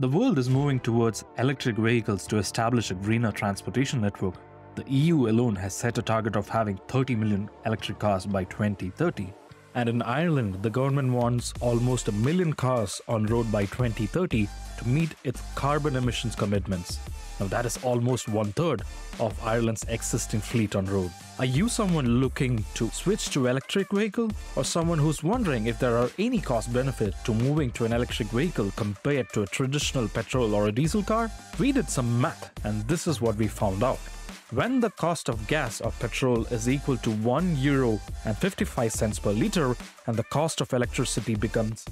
The world is moving towards electric vehicles to establish a greener transportation network. The EU alone has set a target of having 30 million electric cars by 2030. And in Ireland, the government wants almost a million cars on road by 2030 to meet its carbon emissions commitments. Now, that is almost one third of Ireland's existing fleet on road. Are you someone looking to switch to electric vehicle or someone who's wondering if there are any cost benefit to moving to an electric vehicle compared to a traditional petrol or a diesel car? We did some math and this is what we found out. When the cost of gas or petrol is equal to 1 euro and 55 cents per liter and the cost of electricity becomes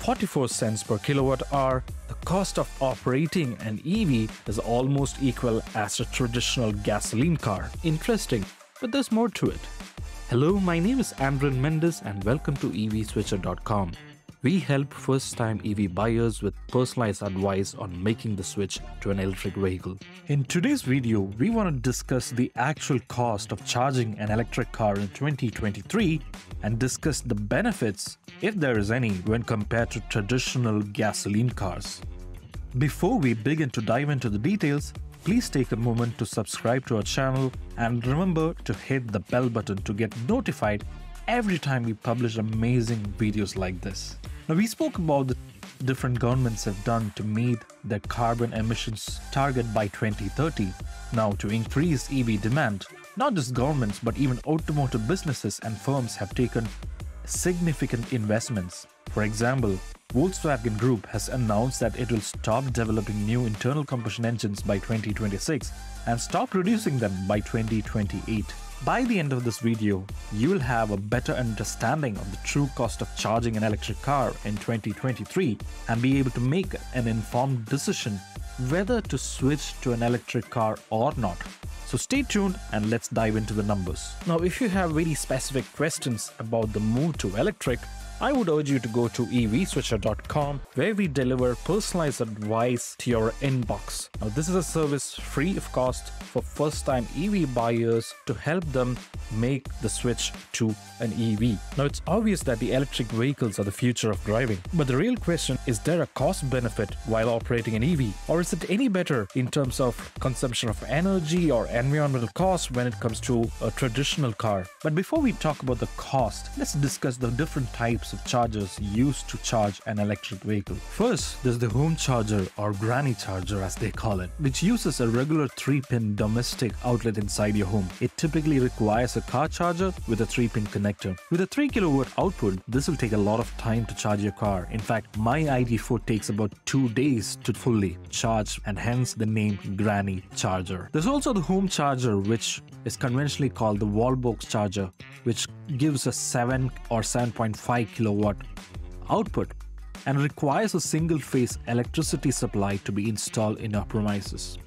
44 cents per kilowatt hour, the cost of operating an EV is almost equal as a traditional gasoline car. Interesting, but there's more to it. Hello, my name is Andren Mendes and welcome to EVSwitcher.com. We help first time EV buyers with personalized advice on making the switch to an electric vehicle. In today's video, we want to discuss the actual cost of charging an electric car in 2023 and discuss the benefits, if there is any, when compared to traditional gasoline cars. Before we begin to dive into the details, please take a moment to subscribe to our channel and remember to hit the bell button to get notified every time we publish amazing videos like this. Now, we spoke about the different governments have done to meet their carbon emissions target by 2030. Now, to increase EV demand, not just governments but even automotive businesses and firms have taken significant investments. For example, Volkswagen Group has announced that it will stop developing new internal combustion engines by 2026 and stop producing them by 2028. By the end of this video, you will have a better understanding of the true cost of charging an electric car in 2023 and be able to make an informed decision whether to switch to an electric car or not. So stay tuned and let's dive into the numbers. Now, if you have very specific questions about the move to electric, I would urge you to go to evswitcher.com where we deliver personalized advice to your inbox. Now, this is a service free of cost for first time EV buyers to help them make the switch to an EV. Now, it's obvious that the electric vehicles are the future of driving, but the real question is there a cost benefit while operating an EV? Or is it any better in terms of consumption of energy or environmental costs when it comes to a traditional car? But before we talk about the cost, let's discuss the different types of chargers used to charge an electric vehicle. First, there's the home charger or granny charger as they call it, which uses a regular 3-pin domestic outlet inside your home. It typically requires a car charger with a 3-pin connector. With a 3 kilowatt output, this will take a lot of time to charge your car. In fact, my ID4 takes about 2 days to fully charge and hence the name granny charger. There's also the home charger which is conventionally called the wallbox charger which gives a 7 or 7.5 kilowatt output and requires a single phase electricity supply to be installed in your premises.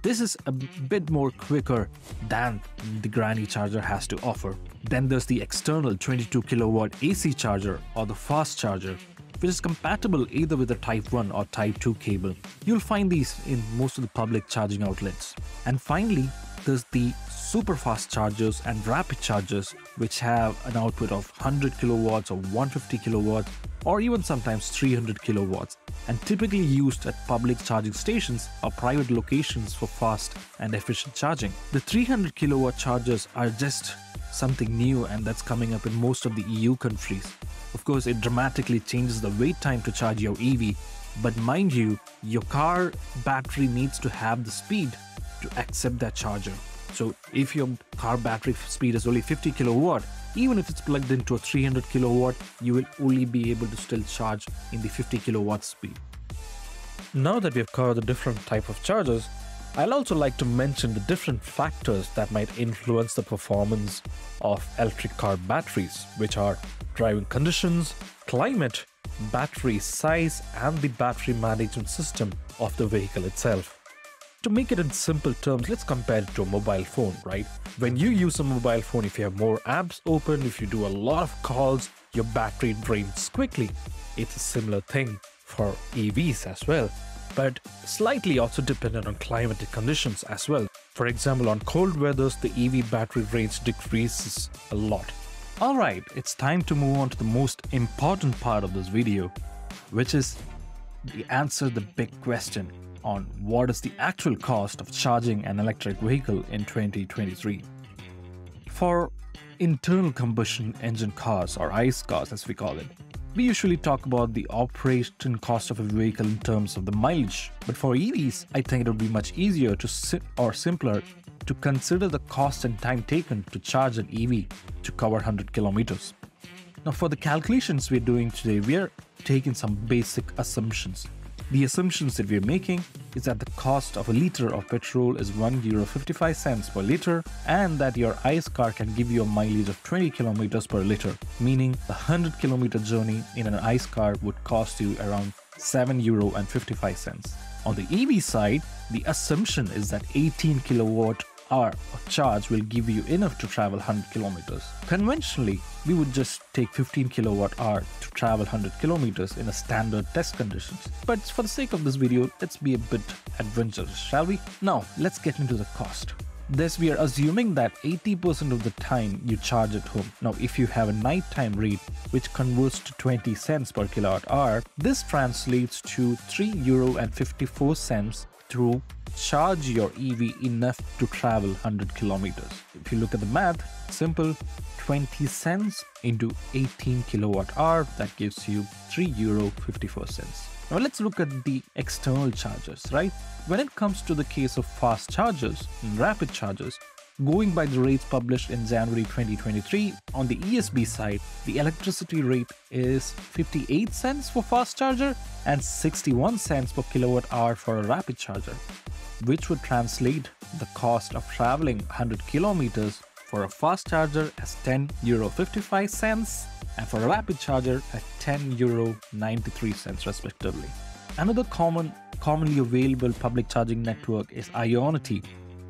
This is a bit more quicker than the granny charger has to offer. Then there's the external 22 kilowatt AC charger or the fast charger which is compatible either with a Type 1 or Type 2 cable. You'll find these in most of the public charging outlets. And finally, the super fast chargers and rapid chargers which have an output of 100 kilowatts or 150 kilowatts or even sometimes 300 kilowatts and typically used at public charging stations or private locations for fast and efficient charging. The 300 kilowatt chargers are just something new and that's coming up in most of the EU countries. Of course, it dramatically changes the wait time to charge your EV, but mind you, your car battery needs to have the speed accept that charger. So if your car battery speed is only 50 kilowatt, even if it's plugged into a 300 kilowatt, you will only be able to still charge in the 50 kilowatt speed. Now that we've covered the different type of chargers, I'll also like to mention the different factors that might influence the performance of electric car batteries, which are driving conditions, climate, battery size, and the battery management system of the vehicle itself. To make it in simple terms, let's compare it to a mobile phone, right? When you use a mobile phone, if you have more apps open, if you do a lot of calls, your battery drains quickly. It's a similar thing for EVs as well, but slightly also dependent on climatic conditions as well. For example, on cold weathers, the EV battery range decreases a lot. Alright, it's time to move on to the most important part of this video, which is we answer the big question on what is the actual cost of charging an electric vehicle in 2023. For internal combustion engine cars, or ICE cars as we call it, we usually talk about the operation cost of a vehicle in terms of the mileage, but for EVs, I think it would be much easier to or simpler to consider the cost and time taken to charge an EV to cover 100 kilometers. Now, for the calculations we're doing today, we're taking some basic assumptions. The assumptions that we're making is that the cost of a liter of petrol is 1 euro 55 cents per liter and that your ICE car can give you a mileage of 20 kilometers per liter, meaning a 100 kilometer journey in an ICE car would cost you around 7 euro and 55 cents. On the EV side, the assumption is that 18 kilowatt hour of charge will give you enough to travel 100 kilometers. Conventionally, we would just take 15 kilowatt hour to travel 100 kilometers in a standard test conditions. But for the sake of this video, let's be a bit adventurous, shall we? Now, let's get into the cost. This we are assuming that 80% of the time you charge at home. Now, if you have a nighttime rate, which converts to 20 cents per kilowatt hour, this translates to 3 euro and 54 cents to charge your EV enough to travel 100 kilometers. If you look at the math, simple 20 cents into 18 kilowatt hour, that gives you 3 euro 54 cents. Now let's look at the external chargers, right? When it comes to the case of fast chargers and rapid chargers, Going by the rates published in January 2023, on the ESB side, the electricity rate is 58 cents for fast charger and 61 cents per kilowatt hour for a rapid charger, which would translate the cost of traveling 100 kilometers for a fast charger as 10 euro 55 cents and for a rapid charger at 10 euro 93 cents respectively. Another common commonly available public charging network is Ionity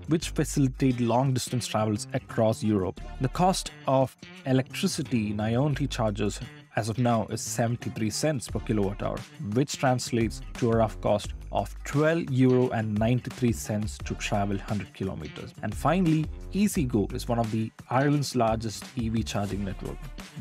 which facilitate long distance travels across Europe. The cost of electricity in Ionity chargers as of now is 73 cents per kilowatt hour, which translates to a rough cost of 12 euro and 93 cents to travel 100 kilometers. And finally, EasyGo is one of the Ireland's largest EV charging network.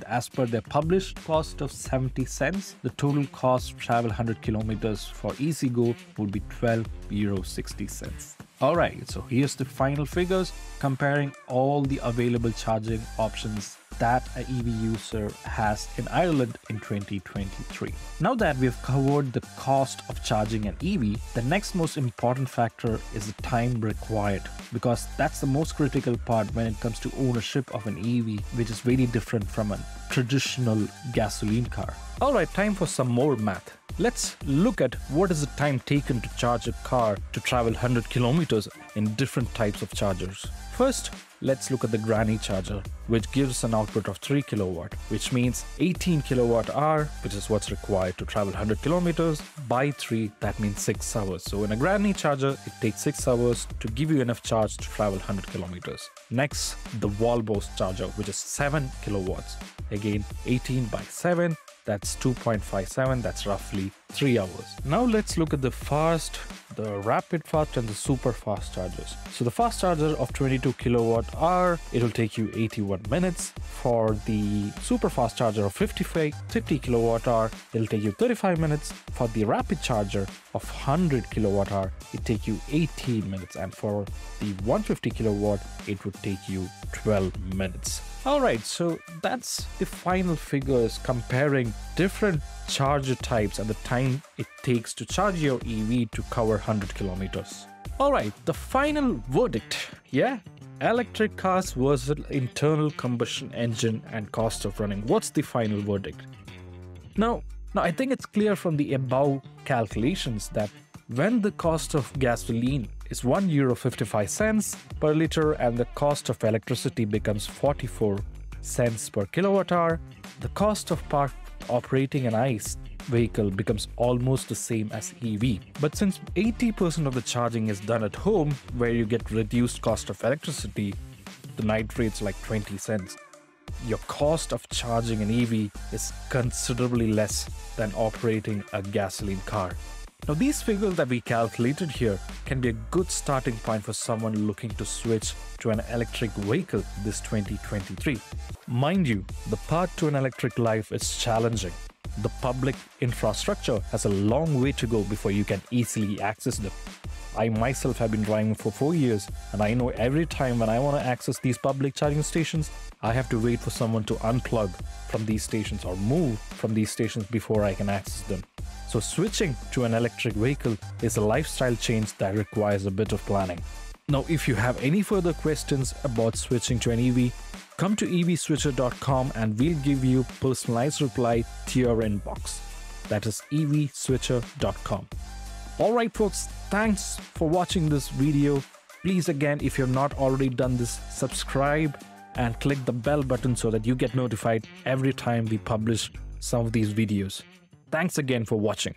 As per their published cost of 70 cents, the total cost to travel 100 kilometers for EasyGo would be 12 euro 60 cents. Alright, so here's the final figures comparing all the available charging options that a EV user has in Ireland in 2023. Now that we've covered the cost of charging an EV, the next most important factor is the time required because that's the most critical part when it comes to ownership of an EV, which is very different from a traditional gasoline car. Alright, time for some more math. Let's look at what is the time taken to charge a car to travel 100 kilometers in different types of chargers. First, let's look at the granny charger, which gives an output of 3 kilowatt, which means 18 kilowatt hour, which is what's required to travel 100 kilometers, by 3, that means 6 hours. So in a granny charger, it takes 6 hours to give you enough charge to travel 100 kilometers. Next, the wallbox charger, which is 7 kilowatts. Again, 18 by 7, that's 2.57, that's roughly 3 hours. Now let's look at the fast, the rapid fast and the super fast chargers. So the fast charger of 22 kilowatt hour, it'll take you 81 minutes. For the super fast charger of 55, 50 kilowatt hour, it'll take you 35 minutes. For the rapid charger of 100 kilowatt hour, it take you 18 minutes. And for the 150 kilowatt, it would take you 12 minutes. Alright, so that's the final figures comparing different charger types and the time it takes to charge your EV to cover 100 kilometers. Alright, the final verdict, yeah? Electric cars versus internal combustion engine and cost of running. What's the final verdict? Now, now I think it's clear from the above calculations that when the cost of gasoline is 1 euro 55 cents per liter and the cost of electricity becomes 44 cents per kilowatt hour, the cost of park operating an ICE vehicle becomes almost the same as EV. But since 80% of the charging is done at home, where you get reduced cost of electricity, the night rate's like 20 cents. Your cost of charging an EV is considerably less than operating a gasoline car. Now, these figures that we calculated here can be a good starting point for someone looking to switch to an electric vehicle this 2023. Mind you, the path to an electric life is challenging. the public infrastructure has a long way to go before you can easily access them. I myself have been driving for four years, and I know every time when I want to access these public charging stations, I have to wait for someone to unplug from these stations or move from these stations before I can access them. So, switching to an electric vehicle is a lifestyle change that requires a bit of planning. Now, if you have any further questions about switching to an EV, come to evswitcher.com and we'll give you personalized reply to your inbox. That is evswitcher.com. Alright folks, thanks for watching this video. Please again, if you've not already done this, subscribe and click the bell button so that you get notified every time we publish some of these videos. Thanks again for watching.